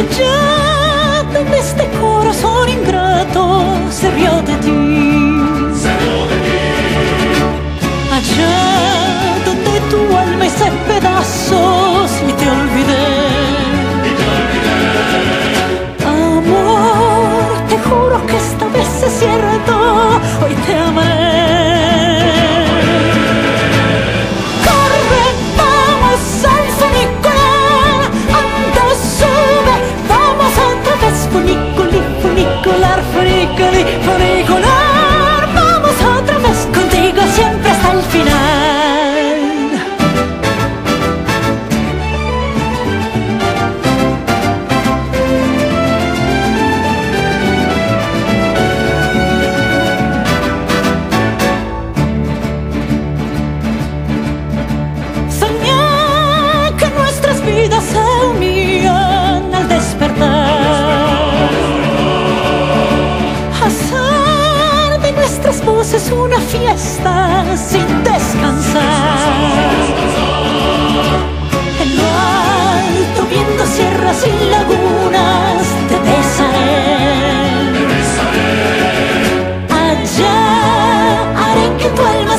Arranchada de este corazón ingrato se rió de ti. Se rió ti. De tu alma ese pedazo Pues es una fiesta sin descansar. En lo alto, viendo sierras y lagunas, te besaré. Allá haré que tu alma